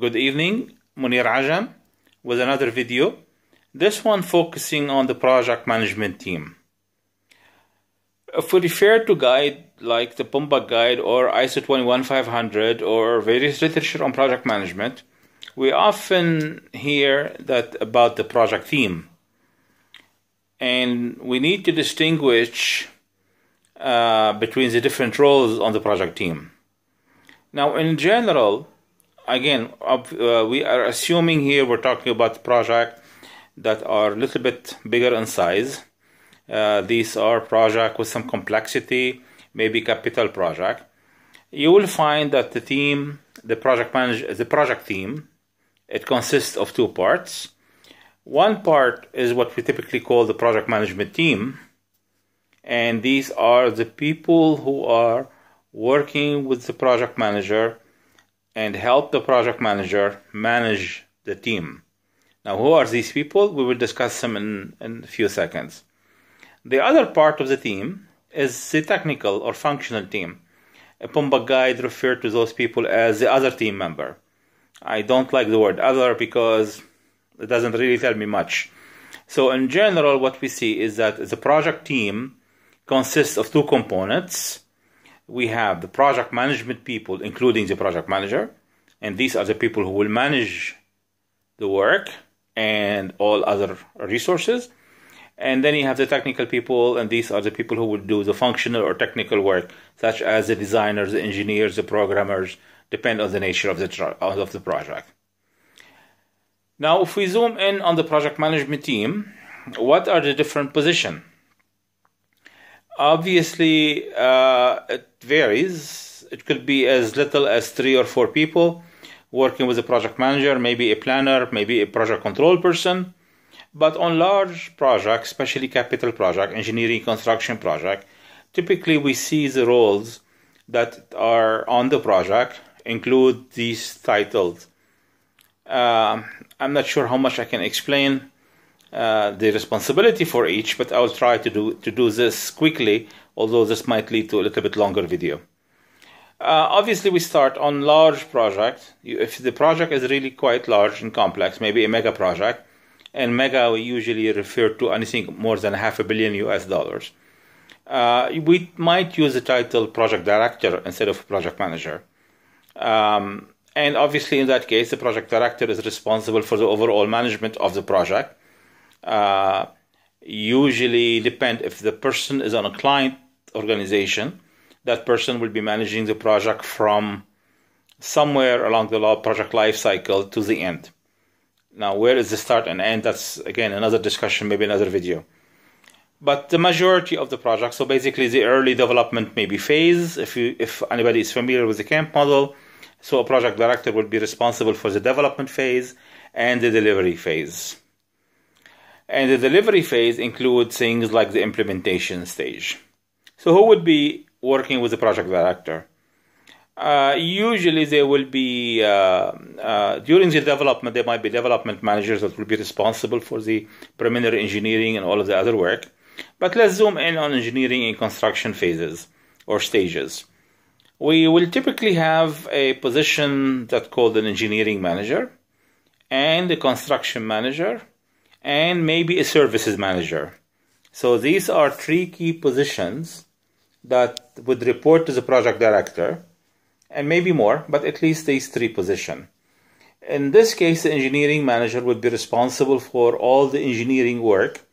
Good evening, Mounir Ajam with another video. This one focusing on the project management team. If we refer to guide like the PMBOK guide or ISO 21500 or various literature on project management, we often hear that about the project team. And we need to distinguish uh, between the different roles on the project team. Now, in general, again, uh, we are assuming here we're talking about projects that are a little bit bigger in size. Uh, these are projects with some complexity, maybe capital project. You will find that the team, the project manager, the project team, it consists of two parts. One part is what we typically call the project management team, and these are the people who are working with the project manager and help the project manager manage the team. Now, who are these people? We will discuss them in, in a few seconds. The other part of the team is the technical or functional team. A PMBOK guide referred to those people as the other team member. I don't like the word other because it doesn't really tell me much. So, in general, what we see is that the project team consists of two components we have the project management people, including the project manager, and these are the people who will manage the work and all other resources. And then you have the technical people, and these are the people who will do the functional or technical work, such as the designers, the engineers, the programmers, depend on the nature of the of the project. Now, if we zoom in on the project management team, what are the different positions? Obviously, uh, it varies. It could be as little as three or four people working with a project manager, maybe a planner, maybe a project control person. But on large projects, especially capital project, engineering construction project, typically we see the roles that are on the project include these titles. Uh, I'm not sure how much I can explain uh, the responsibility for each, but I will try to do to do this quickly, although this might lead to a little bit longer video. Uh, obviously, we start on large projects. If the project is really quite large and complex, maybe a mega project, and mega we usually refer to anything more than half a billion US dollars. Uh, we might use the title project director instead of project manager. Um, and obviously, in that case, the project director is responsible for the overall management of the project uh, usually depend if the person is on a client organization that person will be managing the project from somewhere along the project life cycle to the end. Now where is the start and end? That's again another discussion maybe another video. But the majority of the project so basically the early development maybe phase if you if anybody is familiar with the camp model so a project director will be responsible for the development phase and the delivery phase and the delivery phase includes things like the implementation stage. So, who would be working with the project director? Uh, usually, there will be, uh, uh, during the development, there might be development managers that will be responsible for the preliminary engineering and all of the other work. But let's zoom in on engineering and construction phases or stages. We will typically have a position that's called an engineering manager and a construction manager and maybe a services manager. So these are three key positions that would report to the project director, and maybe more, but at least these three positions. In this case, the engineering manager would be responsible for all the engineering work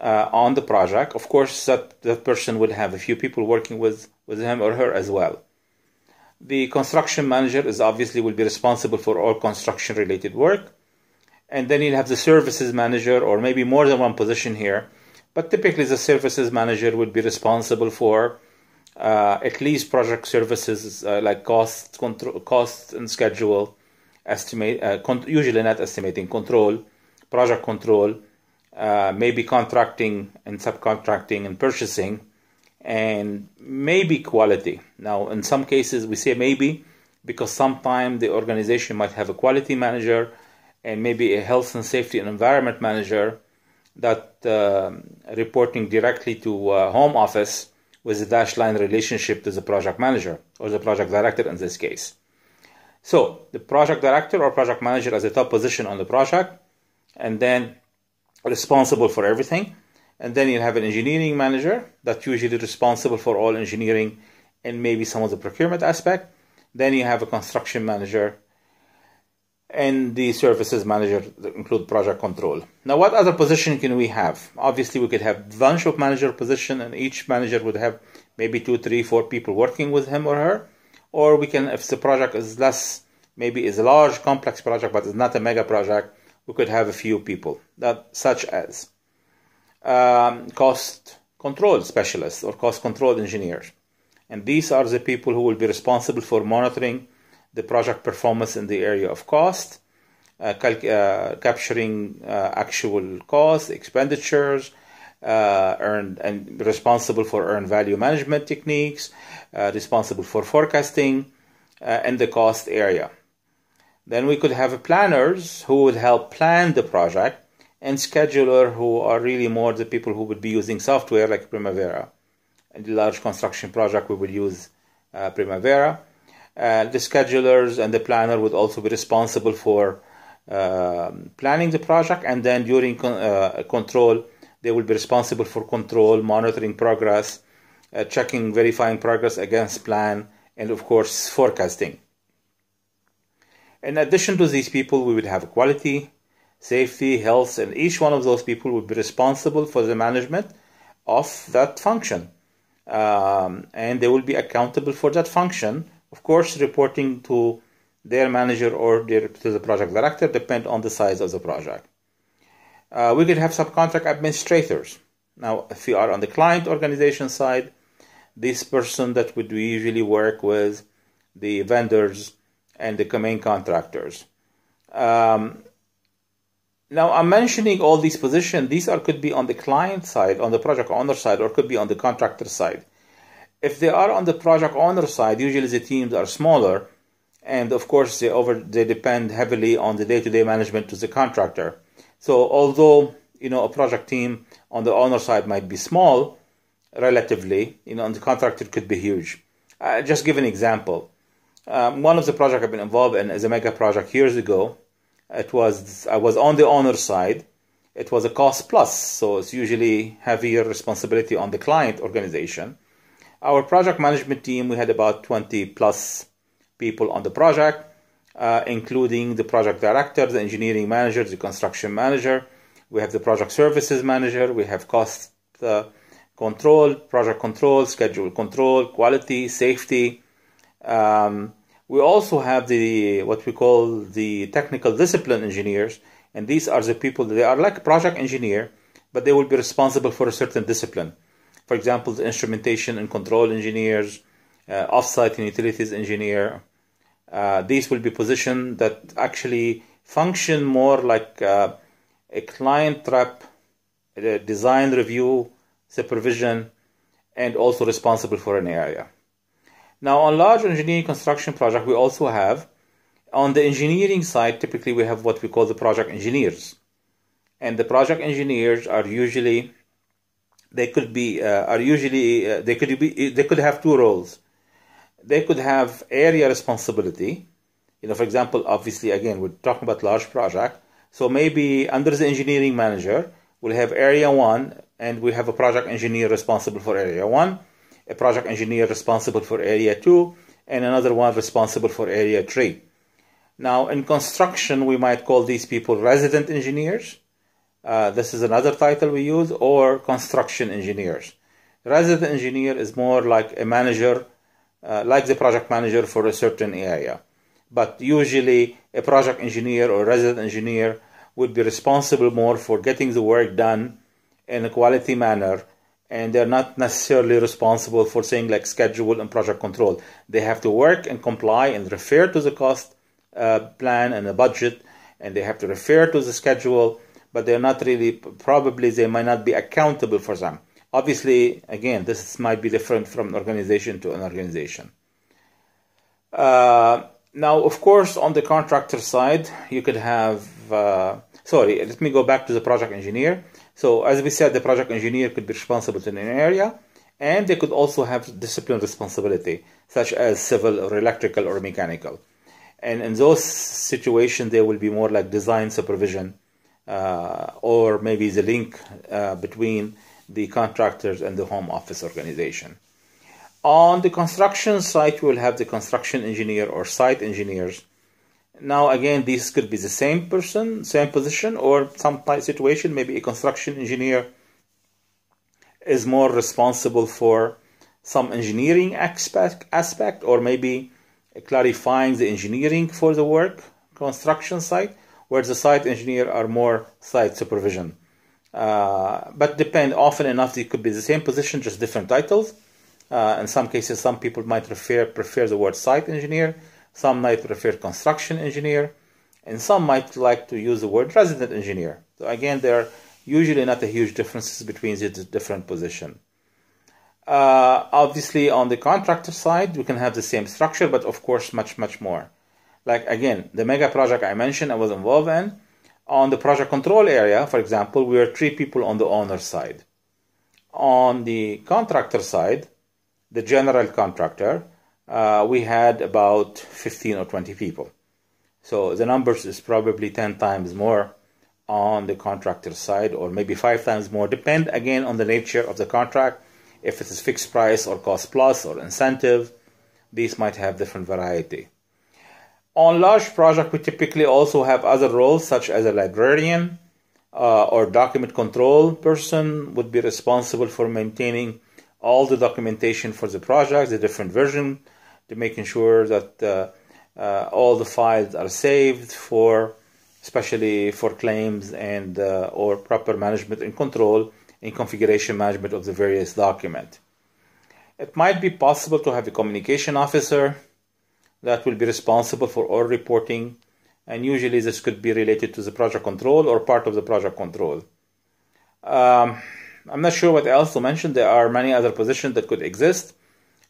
uh, on the project. Of course, that, that person would have a few people working with, with him or her as well. The construction manager is obviously will be responsible for all construction related work and then you'll have the services manager or maybe more than one position here. But typically the services manager would be responsible for uh, at least project services uh, like cost control cost and schedule estimate uh, con- usually not estimating control project control uh, maybe contracting and subcontracting and purchasing and maybe quality. Now in some cases we say maybe because sometimes the organization might have a quality manager and maybe a health and safety and environment manager that uh, reporting directly to uh, home office with a dash line relationship to the project manager or the project director in this case. So the project director or project manager as a top position on the project, and then responsible for everything. And then you have an engineering manager that's usually responsible for all engineering and maybe some of the procurement aspect. Then you have a construction manager and the services manager include project control. Now, what other position can we have? Obviously, we could have bunch of manager position, and each manager would have maybe two, three, four people working with him or her. Or we can, if the project is less, maybe is a large, complex project, but it's not a mega project, we could have a few people, that such as um, cost control specialists or cost control engineers. And these are the people who will be responsible for monitoring the project performance in the area of cost, uh, uh, capturing uh, actual costs, expenditures, uh, earned and responsible for earned value management techniques, responsible for forecasting, and the cost area. Then we could have planners who would help plan the project, and scheduler who are really more the people who would be using software like Primavera. In the large construction project, we would use uh, Primavera. Uh, the schedulers and the planner would also be responsible for uh, planning the project, and then during con- uh, control, they will be responsible for control, monitoring progress, uh, checking, verifying progress against plan, and of course, forecasting. In addition to these people, we would have quality, safety, health, and each one of those people would be responsible for the management of that function. Um, and they will be accountable for that function, of course, reporting to their manager or their, to the project director, depend on the size of the project. Uh, we could have subcontract administrators. Now, if you are on the client organization side, this person that would usually work with the vendors and the main contractors. Um, now I'm mentioning all these positions. These are could be on the client side, on the project owner side, or could be on the contractor side. If they are on the project owner side, usually the teams are smaller, and of course they over they depend heavily on the day-to-day management to the contractor. So although you know a project team on the owner side might be small, relatively, you know, on the contractor could be huge. Uh, just give an example. Um, one of the projects I've been involved in is a mega project years ago. It was I was on the owner side. It was a cost plus, so it's usually heavier responsibility on the client organization. Our project management team, we had about 20 plus people on the project, uh, including the project director, the engineering manager, the construction manager. We have the project services manager. We have cost uh, control, project control, schedule control, quality, safety. Um, we also have the what we call the technical discipline engineers, and these are the people they are like project engineer, but they will be responsible for a certain discipline. For example, the instrumentation and control engineers, uh, offsite and utilities engineer. Uh, these will be positions that actually function more like uh, a client rep, a design review, supervision, and also responsible for an area. Now, on large engineering construction project, we also have on the engineering side. Typically, we have what we call the project engineers, and the project engineers are usually they could be uh, are usually uh, they could be they could have two roles. They could have area responsibility. You know, for example, obviously, again, we're talking about large project. So maybe under the engineering manager, we'll have area one, and we have a project engineer responsible for area one a project engineer responsible for area 2 and another one responsible for area 3 now in construction we might call these people resident engineers uh, this is another title we use or construction engineers resident engineer is more like a manager uh, like the project manager for a certain area but usually a project engineer or resident engineer would be responsible more for getting the work done in a quality manner and they're not necessarily responsible for saying like schedule and project control. They have to work and comply and refer to the cost uh, plan and the budget, and they have to refer to the schedule, but they're not really, probably they might not be accountable for them. Obviously, again, this might be different from organization to an organization. Uh, now, of course, on the contractor side, you could have, uh, sorry, let me go back to the project engineer. So as we said, the project engineer could be responsible in an area, and they could also have discipline responsibility, such as civil or electrical or mechanical. And in those situations, there will be more like design supervision or maybe the link uh, between the contractors and the home office organization. On the construction site, we will have the construction engineer or site engineers. Now, again, this could be the same person, same position, or some situation, maybe a construction engineer is more responsible for some engineering aspect, aspect or maybe clarifying the engineering for the work construction site, where the site engineer are more site supervision. Uh, but depend often enough it could be the same position, just different titles. Uh, in some cases, some people might prefer prefer the word site engineer, some might prefer construction engineer, and some might like to use the word resident engineer. So again, there are usually not a huge differences between the different position. Uh, obviously, on the contractor side, we can have the same structure, but of course, much, much more. Like again, the mega project I mentioned, I was involved in. On the project control area, for example, we were three people on the owner side. On the contractor side, the general contractor, uh, we had about 15 or 20 people. So the numbers is probably 10 times more on the contractor side, or maybe five times more, depend again on the nature of the contract. If it is fixed price or cost plus or incentive, these might have different variety. On large project, we typically also have other roles such as a librarian uh, or document control person would be responsible for maintaining all the documentation for the project, the different version, to making sure that uh, uh, all the files are saved for especially for claims and uh, or proper management and control and configuration management of the various document. It might be possible to have a communication officer that will be responsible for all reporting and usually this could be related to the project control or part of the project control. Um, I'm not sure what else to mention. There are many other positions that could exist.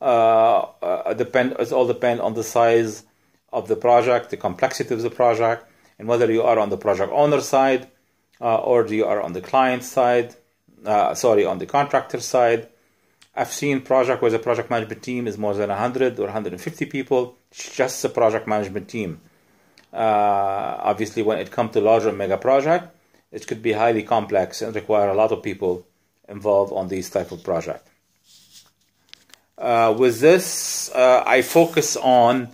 Uh, uh, depend, it all depend on the size of the project, the complexity of the project, and whether you are on the project owner side uh, or you are on the client side, uh, sorry, on the contractor side. I've seen project where the project management team is more than 100 or 150 people. It's just a project management team. Uh, obviously, when it comes to larger mega project, it could be highly complex and require a lot of people involved on these type of project. Uh, with this, uh, I focus on,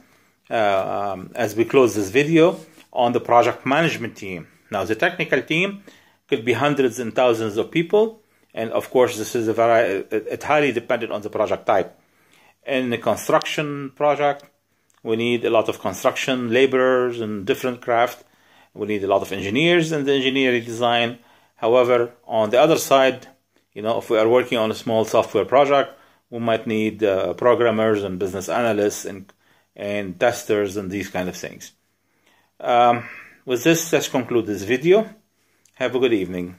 uh, um, as we close this video, on the project management team. Now, the technical team could be hundreds and thousands of people, and of course, this is a very it highly dependent on the project type. In the construction project, we need a lot of construction laborers and different craft. We need a lot of engineers in the engineering design. However, on the other side, you know, if we are working on a small software project, we might need uh, programmers and business analysts and and testers and these kind of things. Um, with this, let's conclude this video. Have a good evening.